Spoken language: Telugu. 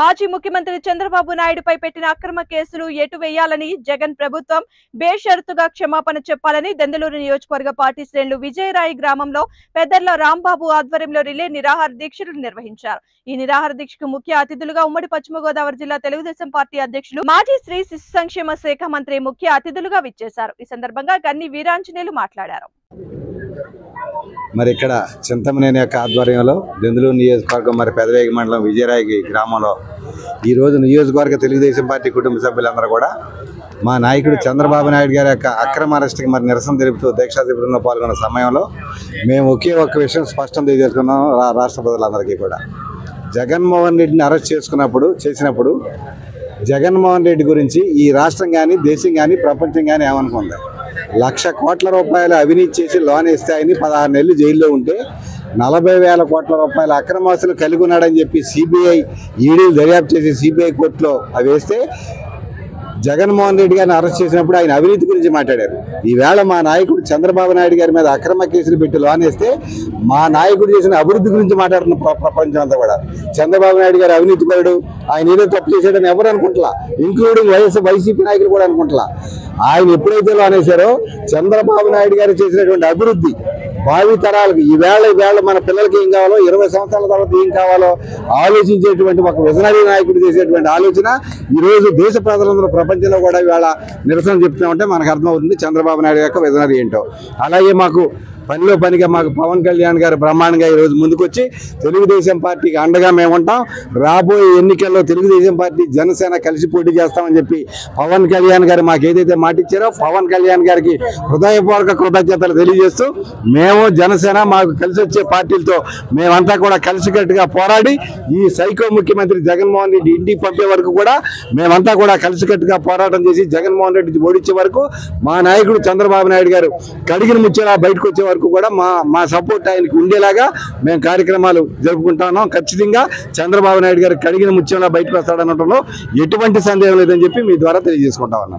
మాజీ ముఖ్యమంత్రి చంద్రబాబు నాయుడుపై పెట్టిన అక్రమ కేసులు ఎటు వేయాలని జగన్ ప్రభుత్వం బేషరతుగా క్షమాపణ చెప్పాలని దెందలూరు నియోజకవర్గ పార్టీ శ్రేణులు విజయరాయి గ్రామంలో పెద్దర్ల రాంబాబు ఆధ్వర్యంలో రిలే నిరాహార దీక్షలు నిర్వహించారు. ఈ నిరాహార దీక్షకు ముఖ్య అతిథులుగా ఉమ్మడి పశ్చిమ గోదావరి జిల్లా తెలుగుదేశం పార్టీ అధ్యక్షులు మాజీ శ్రీ శిశు సంక్షేమ శాఖ మంత్రి ముఖ్య అతిథులుగా విచ్చేశారు. ఈ సందర్భంగా గన్ని వీరాంజనేయులు మాట్లాడారు. మరి ఇక్కడ చింతమనేని యొక్క ఆధ్వర్యంలో దెందులూరు నియోజకవర్గం మరి పెదవేగి మండలం విజయరాయి గ్రామంలో ఈరోజు నియోజకవర్గ తెలుగుదేశం పార్టీ కుటుంబ సభ్యులందరూ కూడా మా నాయకుడు చంద్రబాబు నాయుడు గారి యొక్క అక్రమ అరెస్ట్కి మరి నిరసన తెలుపుతూ దీక్షా శిబిరంలో పాల్గొన్న సమయంలో మేము ఒకే ఒక్క విషయం స్పష్టం తెలియజేసుకున్నాం రా- రాష్ట్ర ప్రజలందరికీ కూడా. జగన్మోహన్ రెడ్డిని అరెస్ట్ చేసుకున్నప్పుడు చేసినప్పుడు జగన్మోహన్ రెడ్డి గురించి ఈ రాష్ట్రం కానీ దేశం కానీ ప్రపంచం కానీ ఏమనుకుంది? లక్ష కోట్ల రూపాయలు అవినీతి చేసి లోన్ ఇస్తాయని పదహారు నెలలు జైల్లో ఉంటే నలభై వేల కోట్ల రూపాయల అక్రమాసులు కలిగి ఉన్నాడని చెప్పి సిబిఐ ఈడీలు దర్యాప్తు చేసి సిబిఐ కోర్టులో అవి వేస్తే జగన్మోహన్ రెడ్డి గారిని అరెస్ట్ చేసినప్పుడు ఆయన అవినీతి గురించి మాట్లాడారు. ఈవేళ మా నాయకుడు చంద్రబాబు నాయుడు గారి మీద అక్రమ కేసులు పెట్టి లోనేస్తే మా నాయకుడు చేసిన అభివృద్ధి గురించి మాట్లాడుతున్న ప్ర- ప్రపంచం అంతా కూడా. చంద్రబాబు నాయుడు గారు అవినీతి పరుడు. ఆయన ఏదో తప్పు చేశాడని ఎవరు అనుకుంటలా? ఇంక్లూడింగ్ వైఎస్ వైసీపీ నాయకులు కూడా అనుకుంటలా. ఆయన ఎప్పుడైతే లోనేశారో చంద్రబాబు నాయుడు గారు చేసినటువంటి అభివృద్ధి భావి తరాలకు ఈవేళ ఈవేళ మన పిల్లలకి ఏం కావాలో ఇరవై సంవత్సరాల తర్వాత ఏం కావాలో ఆలోచించేటువంటి ఒక విజనరీ నాయకుడు చేసేటువంటి ఆలోచన. ఈరోజు దేశ ప్రజలందరూ ప్రపంచంలో కూడా ఇవాళ నిరసన చెప్తున్నామంటే మనకు అర్థమవుతుంది చంద్రబాబు నాయుడు యొక్క విజనరీ ఏంటో. అలాగే మాకు పనిలో పనిగా మాకు పవన్ కళ్యాణ్ గారు బ్రహ్మాండంగా ఈరోజు ముందుకొచ్చి తెలుగుదేశం పార్టీకి అండగా మేము ఉంటాం. రాబోయే ఎన్నికల్లో తెలుగుదేశం పార్టీ జనసేన కలిసి పోటీ చేస్తామని చెప్పి పవన్ కళ్యాణ్ గారు మాకు ఏదైతే మాట ఇచ్చారో పవన్ కళ్యాణ్ గారికి హృదయపూర్వక కృతజ్ఞతలు తెలియజేస్తూ మేము జనసేన మాకు కలిసి వచ్చే పార్టీలతో మేమంతా కూడా కలిసికట్టుగా పోరాడి ఈ సైకో ముఖ్యమంత్రి జగన్మోహన్ రెడ్డి ఇంటికి పంపే వరకు కూడా మేమంతా కూడా కలిసికట్టుగా పోరాటం చేసి జగన్మోహన్ రెడ్డి ఓడించే వరకు మా నాయకుడు చంద్రబాబు నాయుడు గారు కడిగిన ముచ్చేలా బయటకు వచ్చే వరకు కూడా మా మా సపోర్ట్ ఆయనకి ఉండేలాగా మేము కార్యక్రమాలు జరుపుకుంటున్నాం ఖచ్చితంగా చంద్రబాబు నాయుడు గారు కడిగిన ముత్యంలా బయటకు వస్తాడనడంలో ఎటువంటి సందేహం లేదని చెప్పి మీ ద్వారా తెలియజేసుకుంటామన్నాం